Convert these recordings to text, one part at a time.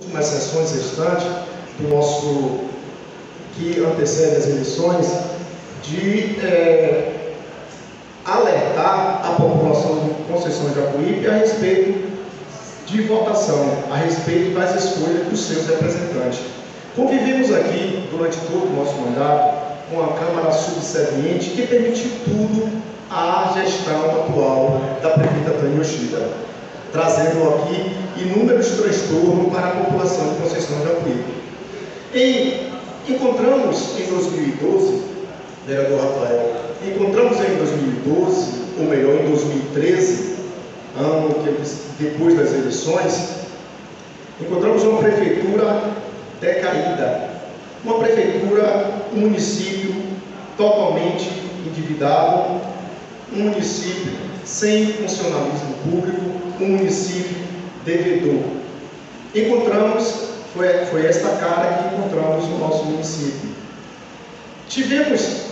últimas sessões restantes do nosso que antecede as eleições, de é, alertar a população de Conceição de Jacuípe a respeito de votação, a respeito das escolhas dos seus representantes. Convivemos aqui durante todo o nosso mandato com a Câmara subserviente que permitiu tudo à gestão atual da prefeita Tânia Yoshida, trazendo aqui inúmeros transtornos para a população de Conceição de Apuípe. E encontramos em 2012, vereador Rafael, encontramos em 2012, ou melhor, em 2013, ano que depois das eleições, encontramos uma prefeitura decaída, uma prefeitura, um município totalmente endividado, um município sem funcionalismo público, um município devedor. Encontramos, foi, foi esta cara que encontramos no nosso município. Tivemos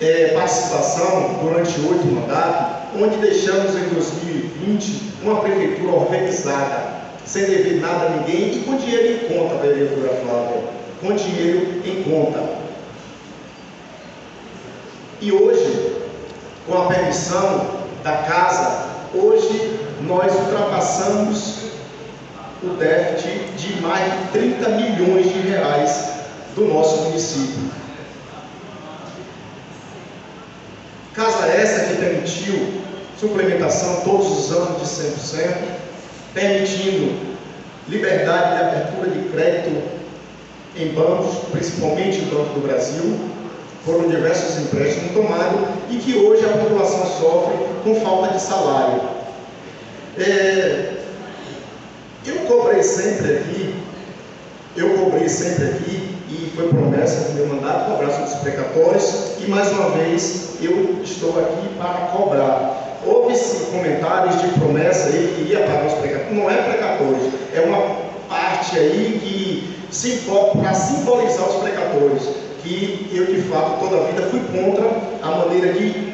é, participação durante oito mandatos, onde deixamos em 2020 uma prefeitura organizada, sem dever nada a ninguém e com dinheiro em conta, vereadora Flávia, com dinheiro em conta. E hoje, com a permissão da casa, hoje nós ultrapassamos o déficit de mais de 30 milhões de reais do nosso município. Casa essa que permitiu suplementação todos os anos de 100%, permitindo liberdade de abertura de crédito em bancos, principalmente o Banco do Brasil, foram diversos empréstimos tomados e que hoje a população sofre com falta de salário. É, eu cobrei sempre aqui, eu cobrei sempre aqui, e foi promessa do meu mandato cobrar sobre os precatórios, e mais uma vez eu estou aqui para cobrar. Houve-se comentários de promessa aí que ia pagar os precatórios, não é precatórios, é uma parte aí que se para simbolizar os precatórios, que eu de fato toda a vida fui contra a maneira de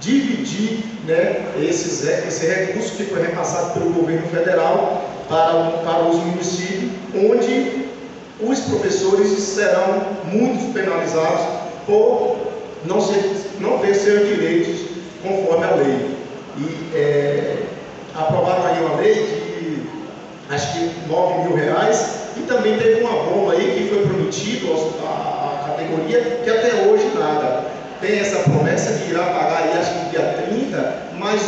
dividir né, esses, esse recurso que foi repassado pelo governo federal para, para os municípios, onde os professores serão muito penalizados por não, ser, não ter seus direitos conforme a lei. E é, aprovaram aí uma lei de acho que 9 mil reais e também teve uma bomba aí que foi à categoria que até hoje nada tem essa promessa de irá pagar aí, acho que dia 30, mas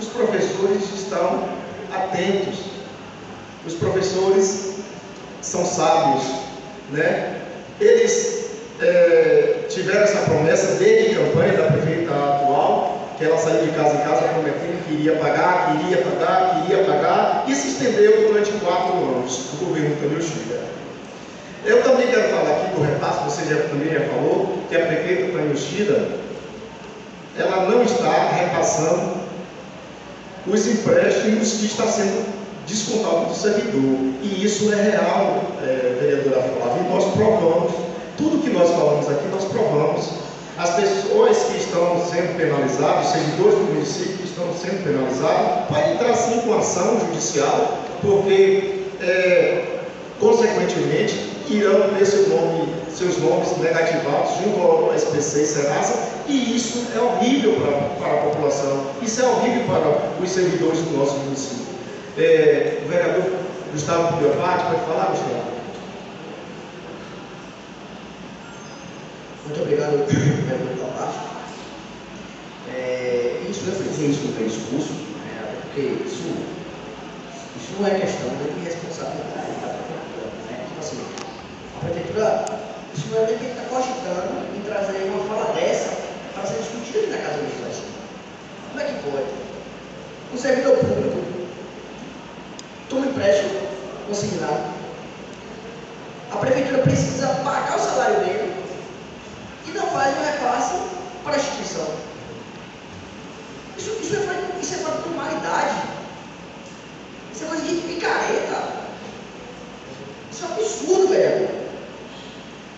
os professores estão atentos. Os professores são sábios, né? Eles é, tiveram essa promessa desde a campanha da prefeita atual, que ela saiu de casa em casa prometendo que iria pagar, que iria pagar, que iria pagar, e se estendeu durante quatro anos o governo Camilo Chega. Eu também quero falar aqui do repasse, você já, também já falou, que a prefeita Tanhushida, ela não está repassando os empréstimos que está sendo descontado do servidor. E isso é real, é, vereadora Flávia, e nós provamos. Tudo que nós falamos aqui, nós provamos. As pessoas que estão sendo penalizadas, os servidores do município que estão sendo penalizados, podem entrar sim com ação judicial, porque, é, consequentemente, irão ter seu nome, seus nomes negativados junto ao SPC e Serasa, e isso é horrível para, para a população, isso é horrível para os servidores do nosso município. É, o vereador Gustavo Piopati pode falar, Gustavo? Muito obrigado, vereador Piopati. É, isso, frisei isso no meu discurso, né, porque isso, isso não é questão de responsabilidade da prefeitura. Né? Tipo assim, prefeitura, não é nem que está cogitando em trazer uma fala dessa para ser discutida aqui na Casa Legislativa. Como é que pode? Um servidor público toma empréstimo consignado. A prefeitura precisa pagar o salário dele e não faz um repasse para a instituição. Isso, isso, é, isso é falta de humanidade. Isso é coisa de picareta.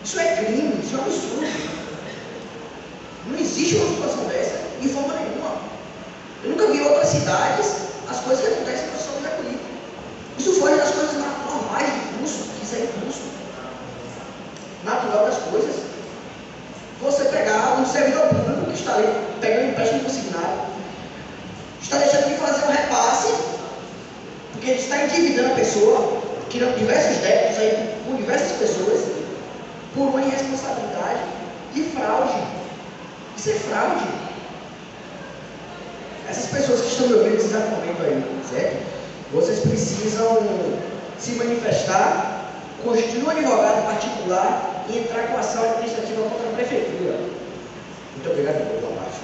Isso é crime, isso é um absurdo. Não existe uma situação dessa, em forma nenhuma. Eu nunca vi em outras cidades as coisas que acontecem na situação de acolhida. Isso foi das coisas normais de curso, que isso é impulso. Natural das coisas. Você pegar um servidor público que está ali pegando empréstimo consignado, está deixando de fazer um repasse, porque ele está endividando a pessoa, tirando diversos débitos aí com diversas pessoas por uma irresponsabilidade e fraude. Isso é fraude. Essas pessoas que estão me ouvindo nesse momento aí, certo? Vocês precisam se manifestar, constituir um advogado particular e entrar com ação administrativa contra a prefeitura. Muito obrigado, meu abaixo.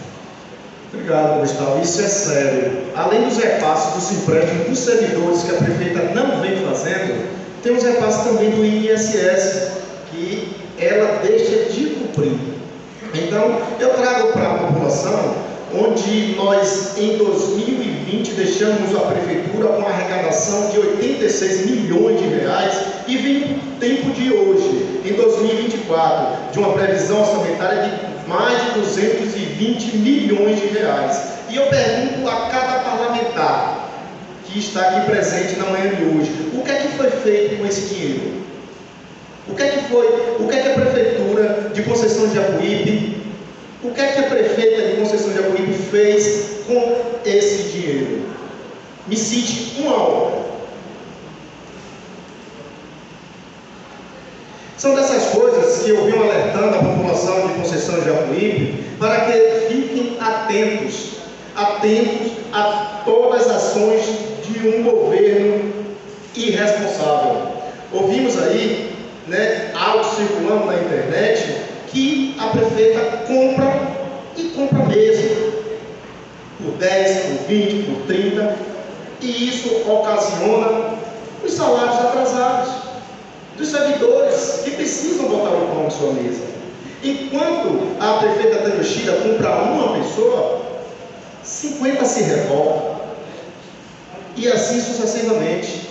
Obrigado, Gustavo. Isso é sério. Além dos repasses dos empréstimos dos servidores que a prefeita não vem fazendo, tem os repasses também do INSS, que ela deixa de cumprir. Então, eu trago para a população onde nós, em 2020, deixamos a prefeitura com arrecadação de 86 milhões de reais e vem o tempo de hoje, em 2024, de uma previsão orçamentária de mais de 220 milhões de reais. E eu pergunto a cada parlamentar que está aqui presente na manhã de hoje, o que é que foi feito com esse dinheiro? O que é que foi, o que é que a prefeitura de Conceição de Apuípe o que é que a prefeita de Conceição de Apuípe fez com esse dinheiro? Me cite uma obra. São dessas coisas que eu venho alertando a população de Conceição de Apuípe para que fiquem atentos, atentos a todas as ações de um governo irresponsável. Ouvimos aí, né, na internet, que a prefeita compra e compra mesmo, por 10, por 20, por 30, e isso ocasiona os salários atrasados dos servidores que precisam botar o pão em sua mesa. Enquanto a prefeita Tanyoshida compra uma pessoa, 50 se revoltam. E assim sucessivamente.